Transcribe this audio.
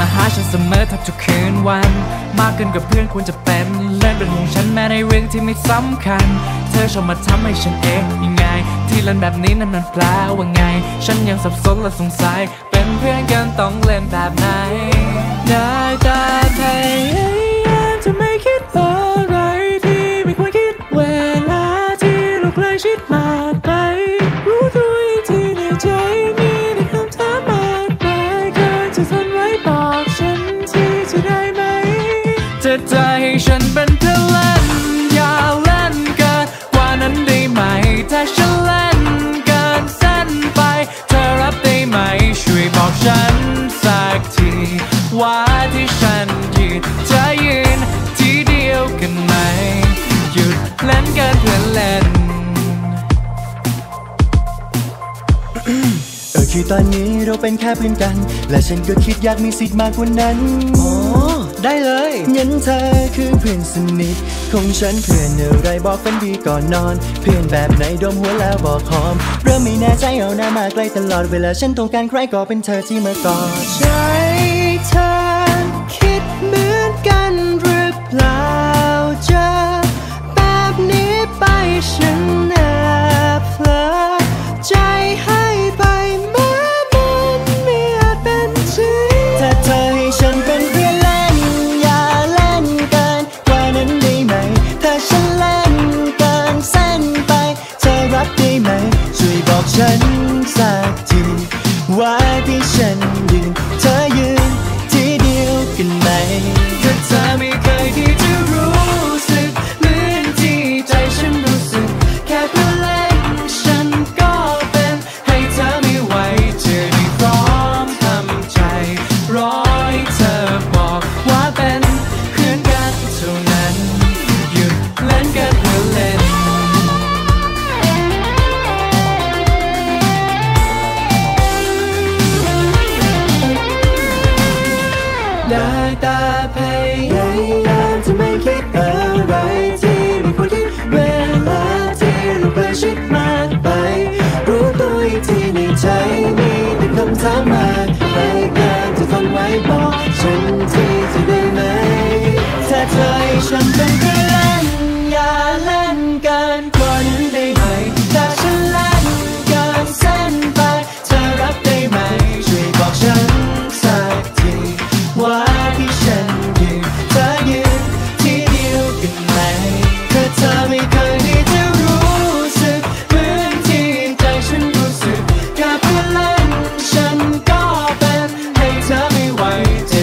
มาหาฉันเสมอทุกคืนวัน มากเกินกับเพื่อนควรจะเป็นเล่นเป็นห่วงฉันแม้ในเรื่องที่ไม่สำคัญ เธอชอบมาทำให้ฉันเองยังไง ที่เล่นแบบนี้นั้นมันแปลว่าไง ฉันยังสับสนและสงสัย เป็นเพื่อนกันต้องเล่นแบบไหนได้แต่พยายามจะไม่คิดอะไรที่ไม่ควรคิดเวลาที่เราใกล้ชิดมา ใจให้ฉันเป็นเพื่อนเล่นอย่าเล่นเกินกว่านั้นได้ไหมถ้าฉันเล่นเกินเส้นไป เธอรับได้ไหมช่วยบอกฉันสักทีว่าที่ฉันยืนจะยืนที่เดียวกันไหมหยุดเล่นเกินเพื่อนเล่นเออคือตอนนี้เราเป็นแค่เพื่อนกัน และฉันก็คิดอยากมีสิทธิ์มากกว่านั้นอ๋อ ได้เลยงั้นเธอคือเพื่อนสนิทของฉันเพื่อนอะไรบอกฝันดีก่อนนอน เพื่อนแบบไหนดมหัวแล้วบอกหอม เริ่มไม่แน่ใจเอาหน้ามาใกล้ตลอดเวลาฉันต้องการใครก็เป็นเธอที่มากอดใจ ช่ ไม่ไหวใจ